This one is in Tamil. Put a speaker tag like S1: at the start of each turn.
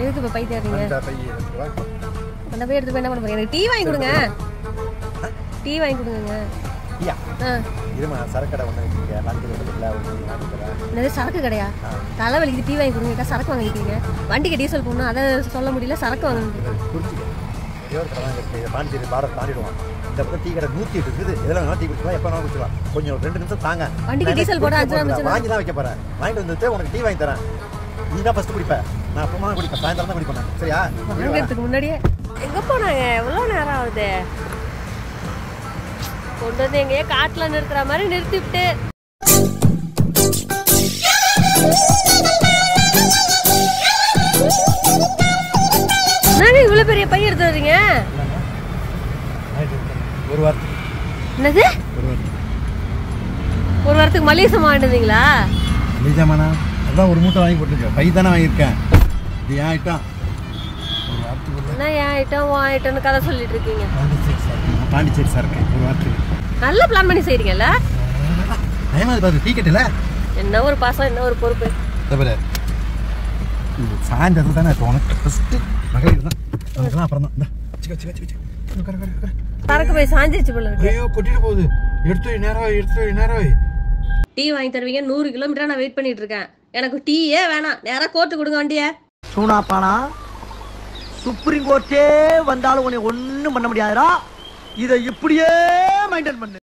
S1: எதுக்கு இப்ப பை தேடுறீங்க
S2: அந்த
S1: எடுத்து போய் என்ன பண்ண போறீங்க? எனக்கு டீ வாங்கி கொடுங்க. டீ வாங்கி கொடுங்க.
S2: இருமா ஒன்று வாங்கி தரேன்
S1: என்னது சரக்கு கடையா? தலைவலிக்கு டீ வாங்கி கொடுங்க. சரக்கு வாங்கிட்டீங்க வண்டிக்கு டீசல் போடணும் அதை சொல்ல முடியல சரக்கு வாங்கணும்.
S2: புரிஞ்சுக்க ஒரே கடை தான் இருக்கு. இதை பாண்டிச்சேரி பார்டர் தாண்டிடுவான் இந்த பக்கம் டீ கடை நூற்றி எட்டு இருக்குது. எதில் வேணாலும் டீ குடிக்கலாம் எப்போ வேணாலும் குடிக்கலாம் கொஞ்சம் ரெண்டு நிமிஷம் தாங்க. வாங்கி தான் வைக்க போகிறேன் வாங்கிட்டு வந்துட்டு உனக்கு டீ வாங்கி தரேன். நீ தான் ஃபஸ்ட்டு குடிப்ப. நான் அப்புறமா தான் குடிப்பேன். சாயந்தரம் தான் குடிப்பேன். சரியா?
S1: வாங்கிறதுக்கு முன்னாடியே. எங்க போனாங்க? எவ்வளவு நேரம் ஆகுது? கொண்டு வந்து எங்கேயோ காட்டுல நிறுத்துற மாதிரி நிறுத்திவிட்டு. இவ்வளவு பெரிய பை எடுத்து வர்றீங்க?
S2: ஒரு வாரத்துக்கு.
S1: என்னது?
S2: ஒரு வாரத்துக்கு.
S1: ஒரு வாரத்துக்கு மளிகை சாமான் வாங்கிட்டு
S2: நிஜமாண்ணா அதான் ஒரு மூட்டை வாங்கி போட்டுருக்கேன். பை தானே வாங்கியிருக்கேன். இது ஏன் ஐட்டம் ஒரு வாரத்துக்கு
S1: என்ன ஏன் ஐட்டம் உன் ஐட்டம்னு கதை சொல்லிட்டு இருக்கீங்க.
S2: பாண்டிச்சேரி சார். பாண்டிச்சேரி சார் இருக்கேன். ஒரு வாரத்துக்கு.
S1: நல்ல பிளான் பண்ணி செய்றீங்கல்ல?
S2: பயமா பாரு டீ கட்டில?
S1: என்ன ஒரு பாசம் என்ன ஒரு பொறுப்பு?
S2: தவிர சாயந்தரம் தானே உனக்கு ஃபஸ்ட்டு மகளிர் தான் உனக்கெல்லாம் அப்புறம் தான் இந்தா சிக்கா சிக்கா சிக்கா உட்கார உட்கார உட்கார
S1: சரக்கு போய் சாஞ்சிருச்சு போல
S2: ஐயோ கொட்டிட்டு போகுது எடுத்து வை, நேரம் வை, எடுத்து வை, நேரம் வை.
S1: டீ வாங்கி தருவீங்க நூறு கிலோமீட்டரா நான் வெயிட் பண்ணிட்டு இருக்கேன் எனக்கு டீயே வேணாம் நேரா கோர்ட்டு கொடுங்க வண்டிய
S3: சூனாப்பானா சுப்ரீம் கோர்ட்டே வந்தாலும் உன்னை ஒண்ணும் பண்ண முடியாதுடா இதை இப்படியே மெயின்டைன் பண்ணு